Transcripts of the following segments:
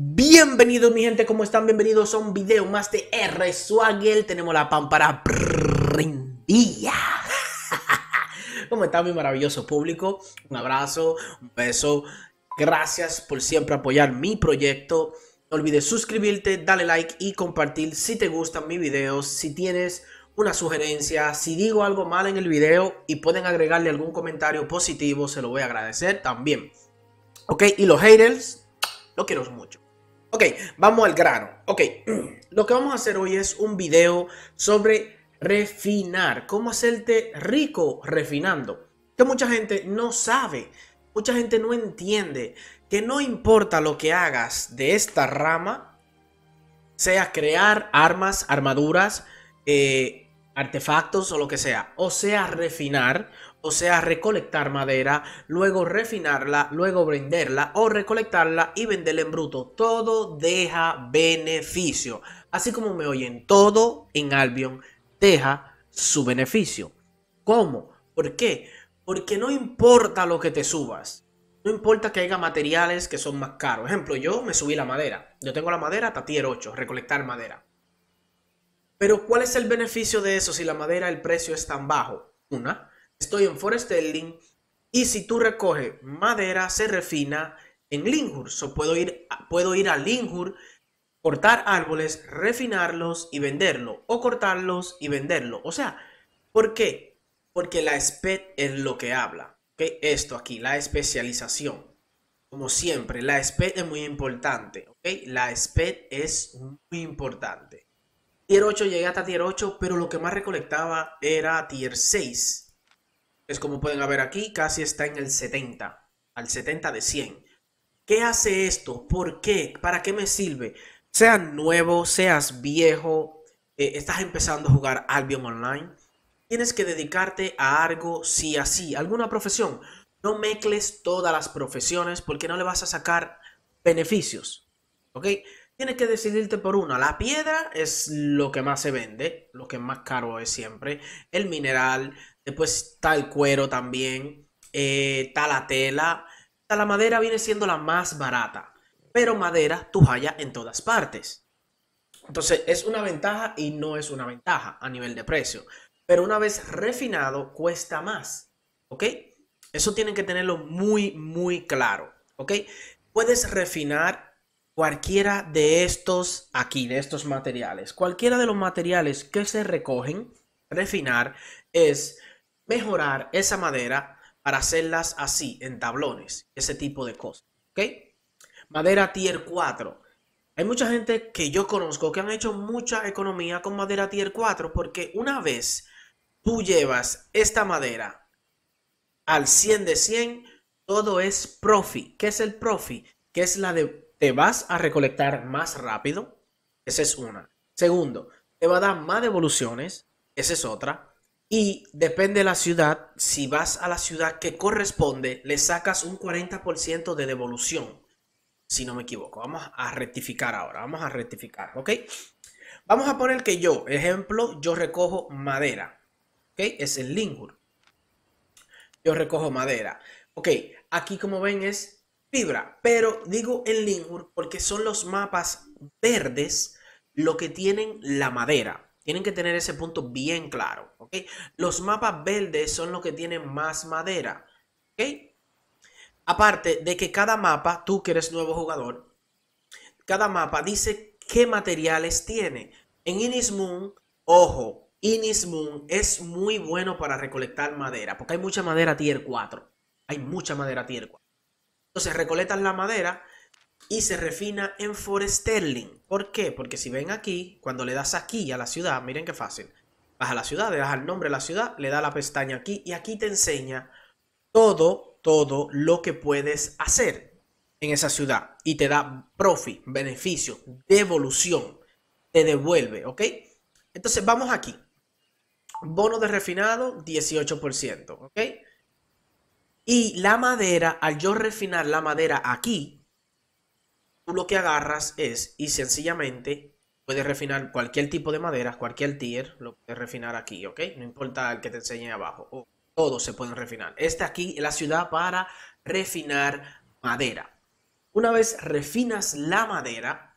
Bienvenidos mi gente, ¿cómo están? Bienvenidos a un video más de R Swaggle. Tenemos la pámpara prendida. ¿Cómo está mi maravilloso público? Un abrazo, un beso. Gracias por siempre apoyar mi proyecto. No olvides suscribirte, darle like y compartir si te gustan mis videos. Si tienes una sugerencia, si digo algo mal en el video y pueden agregarle algún comentario positivo, se lo voy a agradecer también. Ok, y los haters, lo quiero mucho. Ok, vamos al grano. Ok, lo que vamos a hacer hoy es un video sobre refinar. Cómo hacerte rico refinando. Que mucha gente no sabe. Mucha gente no entiende que no importa lo que hagas de esta rama, sea crear armas, armaduras, eh, artefactos o lo que sea, o sea refinar, o sea recolectar madera, luego refinarla, luego venderla o recolectarla y venderla en bruto. Todo deja beneficio. Así como me oyen, todo en Albion deja su beneficio. ¿Cómo? ¿Por qué? Porque no importa lo que te subas. No importa que haya materiales que son más caros. Ejemplo, yo me subí la madera. Yo tengo la madera hasta tier 8, recolectar madera. Pero ¿cuál es el beneficio de eso si la madera el precio es tan bajo? Una, estoy en Forestelling y si tú recoges madera se refina en Linhur. So, puedo, ir, puedo ir a Linhur, cortar árboles, refinarlos y venderlo. O cortarlos y venderlo. O sea, ¿por qué? Porque la SPED es lo que habla. ¿okay? Esto aquí, la especialización. Como siempre, la SPED es muy importante. ¿okay? La SPED es muy importante. Tier 8 llegué hasta tier 8, pero lo que más recolectaba era tier 6. Es como pueden ver aquí, casi está en el 70, al 70 de 100. ¿Qué hace esto? ¿Por qué? ¿Para qué me sirve? Seas nuevo, seas viejo, eh, estás empezando a jugar Albion Online, tienes que dedicarte a algo sí así, alguna profesión. No mezcles todas las profesiones porque no le vas a sacar beneficios. ¿Ok? Tienes que decidirte por una. La piedra es lo que más se vende, lo que más caro es siempre. El mineral, Después está el cuero también. Eh, está la tela. la madera viene siendo la más barata. Pero madera tú hallas en todas partes. Entonces es una ventaja y no es una ventaja a nivel de precio. Pero una vez refinado cuesta más. ¿Ok? Eso tienen que tenerlo muy, muy claro. ¿Ok? Puedes refinar cualquiera de estos aquí, de estos materiales. Cualquiera de los materiales que se recogen, refinar, es mejorar esa madera para hacerlas así, en tablones, ese tipo de cosas. ¿Ok? Madera tier 4. Hay mucha gente que yo conozco que han hecho mucha economía con madera tier 4 porque una vez tú llevas esta madera al 100 de 100, todo es profi. ¿Qué es el profi? Que es la de te vas a recolectar más rápido. Esa es una. Segundo, te va a dar más devoluciones. Esa es otra. Y depende de la ciudad, si vas a la ciudad que corresponde, le sacas un 40% de devolución. Si no me equivoco. Vamos a rectificar ahora. Vamos a rectificar. ¿Ok? Vamos a poner que yo, ejemplo, yo recojo madera. ¿Ok? Es el Lingur. Yo recojo madera. Ok, aquí como ven es fibra. Pero digo el Lingur porque son los mapas verdes lo que tienen la madera. Tienen que tener ese punto bien claro, ¿ok? Los mapas verdes son los que tienen más madera, ¿ok? Aparte de que cada mapa, tú que eres nuevo jugador, cada mapa dice qué materiales tiene. En Inis Moon, ojo, Inis Moon es muy bueno para recolectar madera, porque hay mucha madera tier 4. Hay mucha madera tier 4. Entonces recolectas la madera y se refina en Foresterling. ¿Por qué? Porque si ven aquí, cuando le das aquí a la ciudad, miren qué fácil. Vas a la ciudad, le das el nombre de la ciudad, le da la pestaña aquí y aquí te enseña todo, todo lo que puedes hacer en esa ciudad y te da profit, beneficio, devolución, te devuelve, ¿ok? Entonces vamos aquí. Bono de refinado, 18%, ¿ok? Y la madera, al yo refinar la madera aquí, tú lo que agarras es y sencillamente puedes refinar cualquier tipo de madera, cualquier tier, lo puedes refinar aquí, ¿ok? No importa el que te enseñe abajo, todos se pueden refinar. Este aquí es la ciudad para refinar madera. Una vez refinas la madera,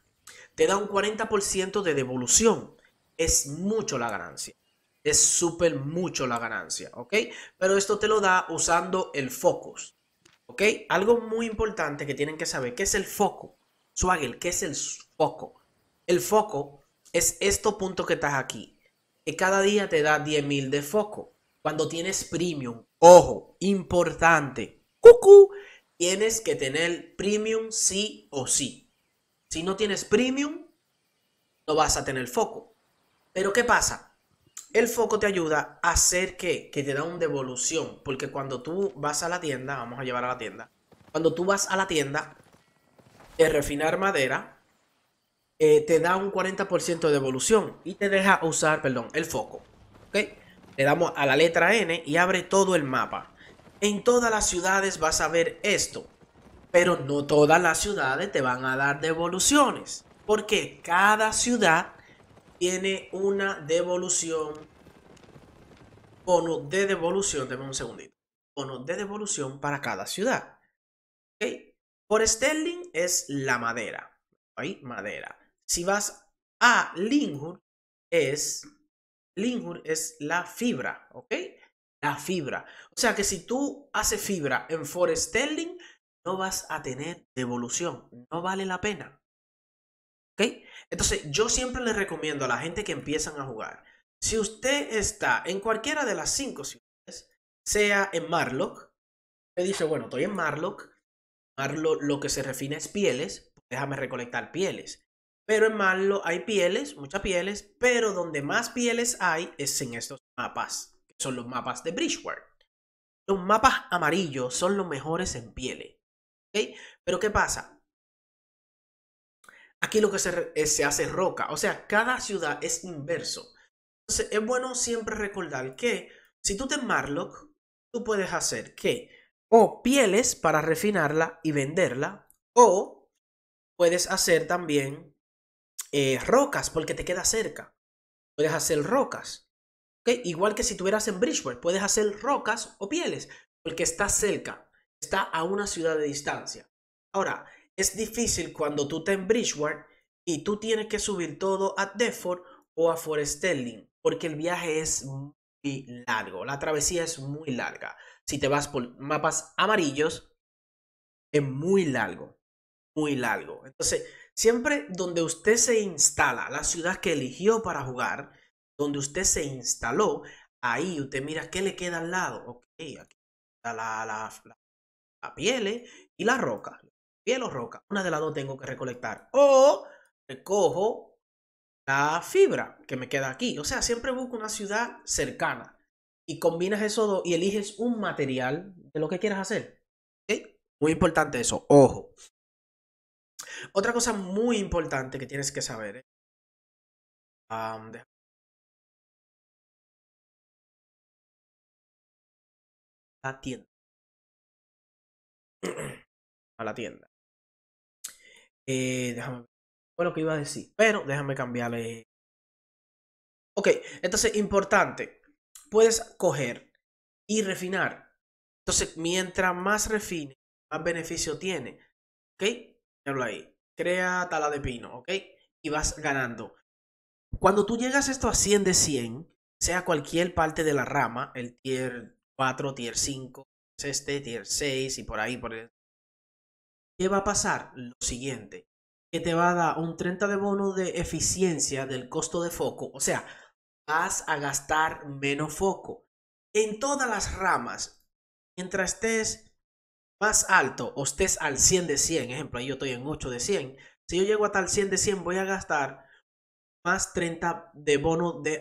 te da un 40% de devolución. Es mucho la ganancia. Es súper mucho la ganancia, ¿ok? Pero esto te lo da usando el focus, ¿ok? Algo muy importante que tienen que saber, ¿qué es el foco? Swaggle, ¿qué es el foco? El foco es estos puntos que estás aquí, que cada día te da 10.000 de foco. Cuando tienes premium, ojo, importante, cucú, tienes que tener premium sí o sí. Si no tienes premium, no vas a tener foco. Pero ¿qué pasa? El foco te ayuda a hacer que, que te da una devolución. Porque cuando tú vas a la tienda, vamos a llevar a la tienda. Cuando tú vas a la tienda refinar madera, eh, te da un 40% de devolución y te deja usar, perdón, el foco. ¿Ok? Le damos a la letra N y abre todo el mapa. En todas las ciudades vas a ver esto, pero no todas las ciudades te van a dar devoluciones, porque cada ciudad tiene una devolución, bono de devolución, déjame un segundito, bono de devolución para cada ciudad. Por es la madera, ahí, madera. Si vas a Linhur, es, Linhur es la fibra, ¿ok? la fibra. O sea que si tú haces fibra en Forestelling, no vas a tener devolución. No vale la pena. ¿Ok? Entonces, yo siempre les recomiendo a la gente que empiezan a jugar, si usted está en cualquiera de las cinco ciudades, sea en Marlock, me dice, bueno, estoy en Marlock, Marlock lo que se refina es pieles, déjame recolectar pieles. Pero en Marlock hay pieles, muchas pieles, pero donde más pieles hay es en estos mapas son los mapas de Bridgeware. Los mapas amarillos son los mejores en pieles. ¿Ok? Pero ¿qué pasa? Aquí lo que se, eh, se hace roca. O sea, cada ciudad es inverso. Entonces, es bueno siempre recordar que si tú te Marlock, tú puedes hacer que o pieles para refinarla y venderla, o puedes hacer también eh, rocas porque te queda cerca. Puedes hacer rocas. Igual que si tuvieras en Bridgeware, puedes hacer rocas o pieles, porque está cerca, está a una ciudad de distancia. Ahora, es difícil cuando tú estás en Bridgeware y tú tienes que subir todo a Deptford o a Forestelling, porque el viaje es muy largo, la travesía es muy larga. Si te vas por mapas amarillos, es muy largo, muy largo. Entonces, siempre donde usted se instala, la ciudad que eligió para jugar, donde usted se instaló, ahí usted mira qué le queda al lado. Ok, aquí está la, la, la, piel ¿eh? y la roca. Piel o roca. Una de las dos tengo que recolectar. O recojo la fibra que me queda aquí. O sea, siempre busco una ciudad cercana. Y combinas eso dos y eliges un material de lo que quieras hacer. Muy importante eso. Ojo. Otra cosa muy importante que tienes que saber. ¿eh? la tienda. a la tienda. Eh, déjame ver. Fue lo que iba a decir. Pero déjame cambiarle. Ok, entonces, importante. Puedes coger y refinar. Entonces, mientras más refine, más beneficio tiene. ¿Ok? Ahí. Crea tala de pino. ¿Ok? Y vas ganando. Cuando tú llegas esto a 100 de 100, sea cualquier parte de la rama, el tier 4, tier 5, este, tier 6 y por ahí. Por el... ¿Qué va a pasar? Lo siguiente, que te va a dar un 30 de bono de eficiencia del costo de foco. O sea, vas a gastar menos foco. En todas las ramas, mientras estés más alto o estés al 100 de 100, ejemplo, yo estoy en 8 de 100, si yo llego hasta el 100 de 100 voy a gastar más 30 de bono de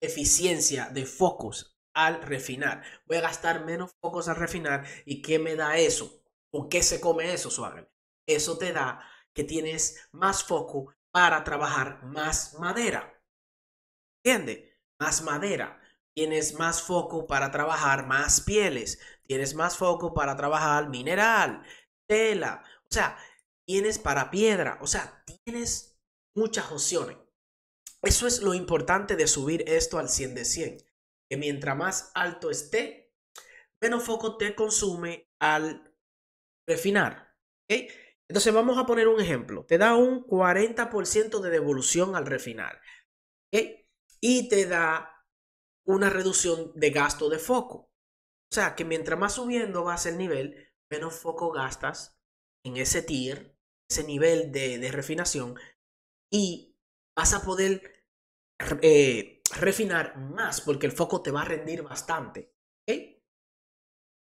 eficiencia de focos al refinar. Voy a gastar menos focos al refinar. ¿Y qué me da eso? ¿Con qué se come eso, suave? Eso te da que tienes más foco para trabajar más madera. ¿Entiende? Más madera. Tienes más foco para trabajar más pieles. Tienes más foco para trabajar mineral, tela. O sea, tienes para piedra. O sea, tienes muchas opciones. Eso es lo importante de subir esto al 100 de 100 que mientras más alto esté, menos foco te consume al refinar. Entonces vamos a poner un ejemplo. Te da un 40% de devolución al refinar. Y te da una reducción de gasto de foco. O sea que mientras más subiendo vas el nivel, menos foco gastas en ese tier, ese nivel de, refinación. Y vas a poder eh, refinar más porque el foco te va a rendir bastante.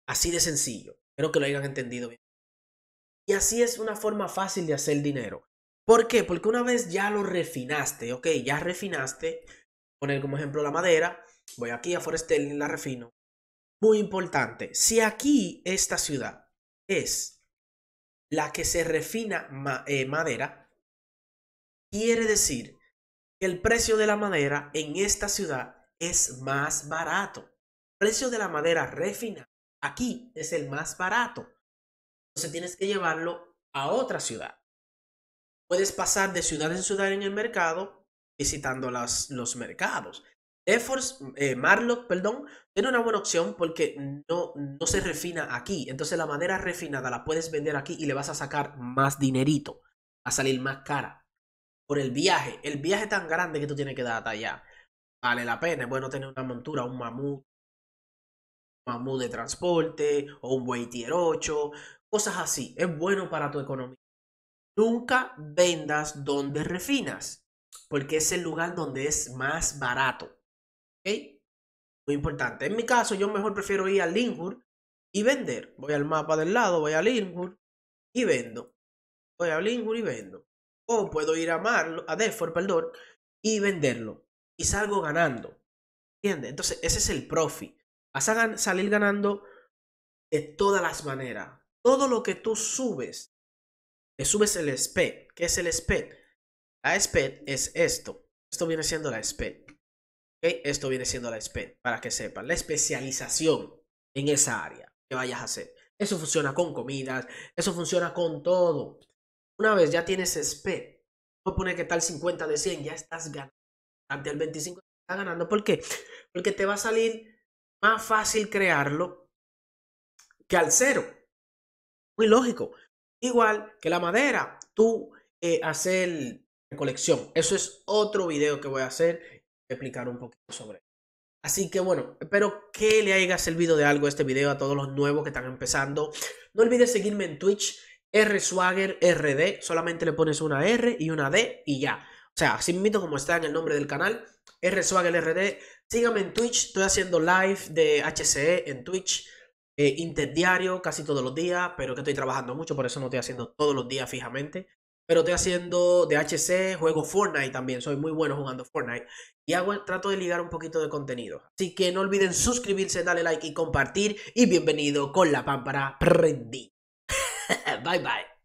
Así de sencillo. Espero que lo hayan entendido bien. Y así es una forma fácil de hacer dinero. ¿Por qué? Porque una vez ya lo refinaste, ok, ya refinaste, poner como ejemplo la madera, voy aquí a Forestel la refino. Muy importante, si aquí esta ciudad es la que se refina eh, madera, quiere decir que el precio de la madera en esta ciudad es más barato. El precio de la madera refinada aquí es el más barato. Entonces tienes que llevarlo a otra ciudad. Puedes pasar de ciudad en ciudad en el mercado visitando las, los mercados. Efforts, eh, Marlock, perdón, tiene una buena opción porque no, no se refina aquí. Entonces la madera refinada la puedes vender aquí y le vas a sacar más dinerito. A salir más cara. Por el viaje. El viaje tan grande que tú tienes que dar hasta allá. Vale la pena. Es bueno tener una montura, un mamut. Mamut de transporte. O un buey tier 8 cosas así. Es bueno para tu economía. Nunca vendas donde refinas, porque es el lugar donde es más barato. ¿Ok? Muy importante. En mi caso, yo mejor prefiero ir a Linwood y vender. Voy al mapa del lado, voy a Linwood y vendo. Voy a Linwood y vendo. O puedo ir a Marlo, a Deford, perdón, y venderlo. Y salgo ganando. ¿Entiendes? Entonces, ese es el profit. Vas a salir ganando de todas las maneras todo lo que tú subes, le subes el SPED. ¿Qué es el SPED? La SPED es esto. Esto viene siendo la SPED. Esto viene siendo la SPED, para que sepan. La especialización en esa área que vayas a hacer. Eso funciona con comidas, eso funciona con todo. Una vez ya tienes SPED, no pone que tal 50 de 100, ya estás ganando. Ante el 25 estás ganando. ¿Por qué? Porque te va a salir más fácil crearlo que al cero. Muy lógico. Igual que la madera, tú eh, hacer recolección. Eso es otro video que voy a hacer, explicar un poquito sobre. Así que bueno, espero que le haya servido de algo este video a todos los nuevos que están empezando. No olvides seguirme en Twitch, RSwaggerRD. Solamente le pones una R y una D y ya. O sea, así mismo como está en el nombre del canal, RSwaggerRD. Síganme en Twitch, estoy haciendo live de HCE en Twitch eh, interdiario casi todos los días, pero que estoy trabajando mucho, por eso no estoy haciendo todos los días fijamente. Pero estoy haciendo de HC, juego Fortnite también, soy muy bueno jugando Fortnite. Y hago, trato de ligar un poquito de contenido. Así que no olviden suscribirse, darle like y compartir. Y bienvenido con la pámpara prendí. bye bye.